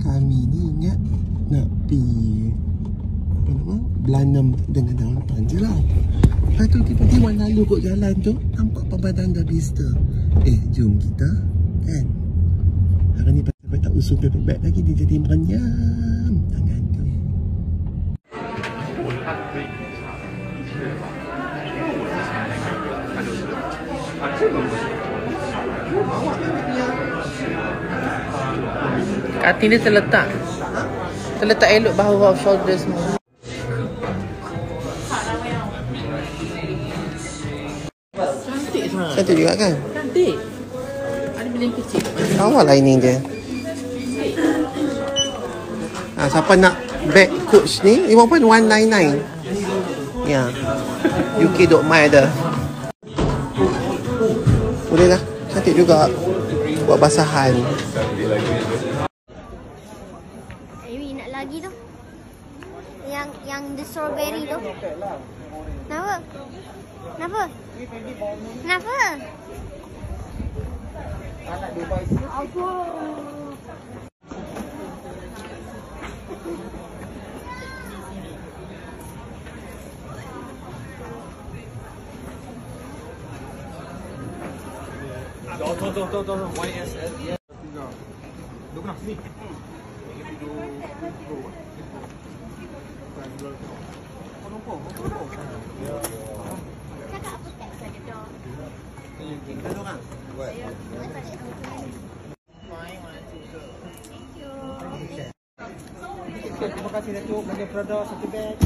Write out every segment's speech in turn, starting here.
Kami ni ingat nak pergi apa nama? Belanam dengan downtown je lah. Lepas tu tiba-tiba lalu kot jalan tu Nampak pemandangan dah vista Eh jom kita kan? Hari ni pasal tak usul paper bag lagi Dia jadi merenyam tangan tu Kating dia terletak. Terletak elok bahu-bahu shoulder semua. Cantik sebenarnya Cantik juga kan? Cantik. Ada yang kecil. Lawa lining dia. Ha, Siapa nak bag coach ni? 5199 Ya. UK.my ada. Boleh lah. Cantik juga. Buat basahan Amy nak lagi tu. Yang yang the strawberry tu. Kenapa? Kenapa? Kenapa? Apa? Cakap apa teks saja tu? Terima kasih Datuk. Bagi produk satu beg.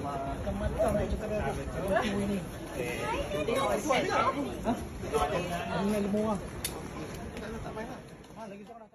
Macam-macam nak cakap dia roti ini. Ha? Lemah. Ah, seorang.